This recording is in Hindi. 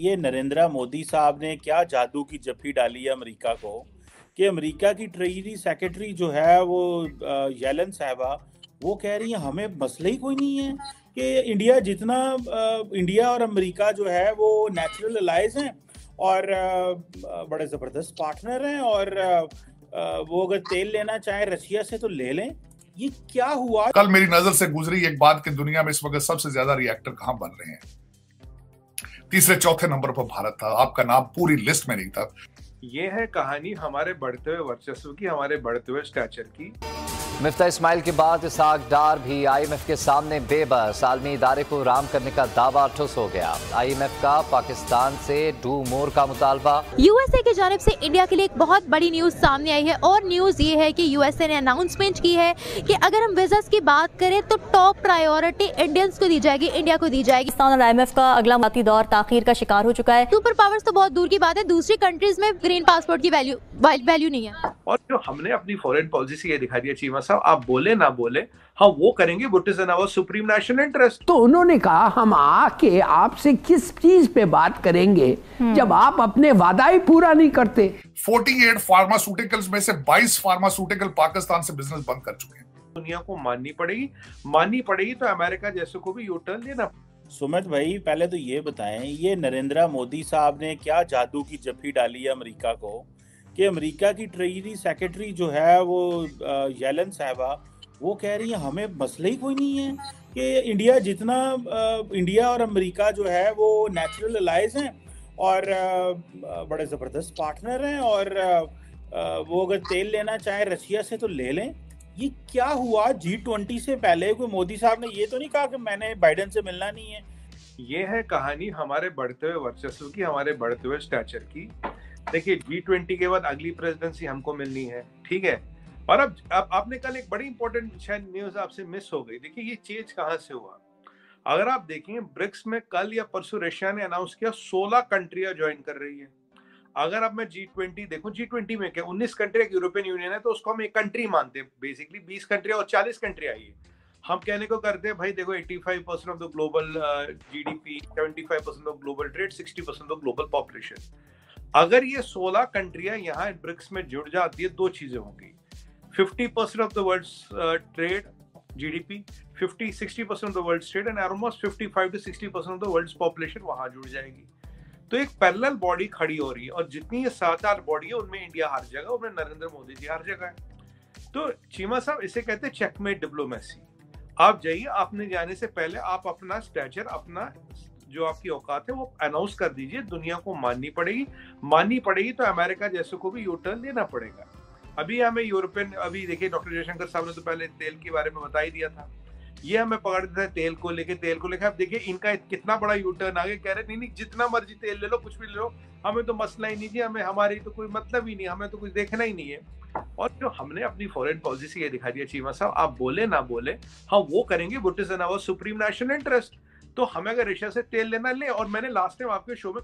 ये नरेंद्र मोदी साहब ने क्या जादू की जप्पी डाली है अमेरिका को कि अमेरिका की ट्रेजरी सेक्रेटरी जो है वो येलन साहबा, वो कह रही है, हमें मसला ही कोई नहीं है कि इंडिया जितना इंडिया और अमेरिका जो है वो नेचुरल अलाइज हैं और बड़े ज़बरदस्त पार्टनर हैं और वो अगर तेल लेना चाहे रशिया से तो ले लें। ये क्या हुआ? कल मेरी नज़र से गुजरी एक बात कि दुनिया में इस वक्त सबसे ज़्यादा रिएक्टर कहाँ बन रहे हैं? तीसरे, चौथे नंबर पर भारत था। आपका नाम पूरी लिस्ट में नहीं था। ये है कहानी हमारे बढ़ते हुए वर्चस्व की, हमारे बढ़ते हुए स्टैचर की। मिफ्ता इस्माइल के बाद इसाक डार भी आईएमएफ के सामने बेबस। आलमी इदारे को राम करने का दावा ठुस हो गया। आईएमएफ का पाकिस्तान से डू मोर का मुतालबा। यूएसए की जानब से इंडिया के लिए एक बहुत बड़ी न्यूज़ सामने आई है और न्यूज़ ये है कि यूएसए ने अनाउंसमेंट की है कि अगर हम विजस की बात करें तो टॉप प्रायोरिटी इंडियंस को दी जाएगी इंडिया को दी जाएगी। पाकिस्तान और आईएमएफ का अगला माती दौर ताखिर का शिकार हो चुका है। सुपर पावर्स तो बहुत दूर की बात है दूसरी कंट्रीज़ में ग्रीन पासपोर्ट की वैल्यू वैल्यू नहीं है। और जो हमने अपनी फॉरेन पॉलिसी ये दिखा दिया चीमा साहब आप बोले ना बोले हाँ वो करेंगे but is our supreme national interest तो उन्होंने कहा हम आके आपसे किस चीज़ पे बात करेंगे जब आप अपने वादा ही पूरा नहीं करते। 48 फार्मास्यूटिकल्स में से 22 फार्मास्यूटिकल पाकिस्तान से बिज़नेस बंद कर चुके हैं। दुनिया को माननी पड़ेगी माननी पड़ेगी तो अमेरिका जैसे को भी यू टर्न लेना सुमित भाई पहले तो ये बताएँ ये नरेंद्र मोदी साहब ने क्या जादू की जफ्फी डाली है अमेरिका को? कि अमेरिका की ट्रेजरी सेक्रेटरी जो है वो येलन साहबा, वो कह रही है, हमें मसला ही कोई नहीं है कि इंडिया जितना इंडिया और अमेरिका जो है वो नेचुरल अलाइज हैं और बड़े ज़बरदस्त पार्टनर हैं और वो अगर तेल लेना चाहे रशिया से तो ले लें। ये क्या हुआ? जी ट्वेंटी से पहले कोई मोदी साहब ने ये तो नहीं कहा कि मैंने बाइडन से मिलना नहीं है? ये है कहानी हमारे बढ़ते हुए वर्चस्व की, हमारे बढ़ते हुए स्टैचर की। देखिए जी ट्वेंटी के बाद अगली प्रेसिडेंसी हमको मिलनी है, ठीक है? और अब अब आपने कल एक बड़ी इंपॉर्टेंट शायद न्यूज़ आपसे मिस हो गई। देखिए, ये चेंज कहाँ से हुआ? अगर आप देखेंगे ब्रिक्स में कल या परसों रशिया ने अनाउंस किया 16 कंट्रियाँ ज्वाइन कर रही है। अगर अब मैं जी ट्वेंटी देखूँ जी ट्वेंटी में क्या, उन्नीस कंट्री एक यूरोपियन यूनियन है तो उसको हम एक कंट्री मानते हैं बेसिकली बीस कंट्री और चालीस कंट्री आई है। हम कहने को करते हैं, भाई देखो 85 percent of the global GDP 75 percent of global trade 60 percent of global population अगर ये 16 कंट्रियाँ यहाँ ब्रिक्स में जुड़ जाती है, दो चीज़ें होंगी। 50 percent of the world trade GDP 50 60 percent of the world trade and almost 55 to 60 percent of the world population वहाँ जुड़ जाएगी। तो एक पैरेलल बॉडी खड़ी हो रही है और जितनी ये सात आठ बॉडी है, उनमें इंडिया हर जगह, उनमें नरेंद्र मोदी जी हर जगह है। तो चीमा साहब, इसे कहते हैं चेकमेट डिप्लोमेसी आप जाइए, आपने जाने से पहले आप अपना स्टैचर अपना जो आपकी औकात है, वो अनाउंस कर दीजिए, दुनिया को माननी पड़ेगी। माननी पड़ेगी तो अमेरिका जैसे को भी यू टर्न लेना पड़ेगा। अभी हमें यूरोपियन, अभी देखिए डॉक्टर जयशंकर साहब ने तो पहले तेल के बारे में बता ही दिया था। ये हमें पकड़ देता है तेल को लेके, तेल को लेके। अब देखिए, इनका कितना बड़ा यू टर्न आगे कह रहे नहीं नहीं, जितना मर्ज़ी तेल ले लो, कुछ भी ले लो। हमें तो मसला ही नहीं जी हमें, हमारी तो कोई मतलब ही नहीं हमें तो कुछ देखना ही नहीं है। और जो हमने अपनी फॉरेन पॉलिसी ये दिखा दिया चीमा साहब, आप बोले ना बोले हाँ वो करेंगे but is an our supreme national interest. तो हमें अगर रशिया से तेल लेना ले, और मैंने लास्ट टाइम आपके शो में